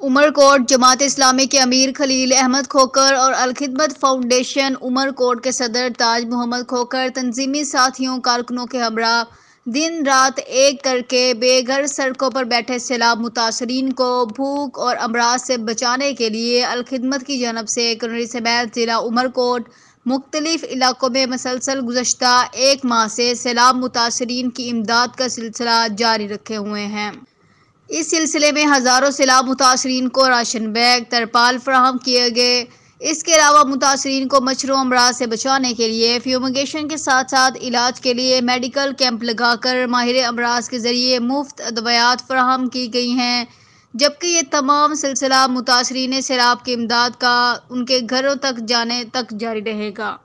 उमरकोट जमात इस्लामी के अमीर खलील अहमद खोकर और अलखिदमत फाउंडेशन उमरकोट के सदर ताज मोहम्मद खोकर तंजीमी साथियों, कारकुनों के हमरा। दिन रात एक करके बेघर सड़कों पर बैठे सैलाब मुतासरीन को भूख और अमराज से बचाने के लिए अलखिदमत की जानब से कनरी समेत ज़िला उमरकोट मुख्तलिफ़ इलाकों में मसलसल गुजशत एक माह से सैलाब मुतासरीन की इमदाद का सिलसिला जारी रखे हुए हैं। इस सिलसिले में हज़ारों सैलाब मुतासरीन को राशन बैग, तरपाल फ्राहम किए गए। इसके अलावा मुतासरीन को मच्छरों, अमराज से बचाने के लिए फ्यूमिगेशन के साथ साथ इलाज के लिए मेडिकल कैंप लगाकर माहिर अमराज के ज़रिए मुफ़्त अदवियात फ्राहम की गई हैं। जबकि ये तमाम सिलसिला मुतासरीन सैलाब की इमदाद का उनके घरों तक जाने तक जारी रहेगा।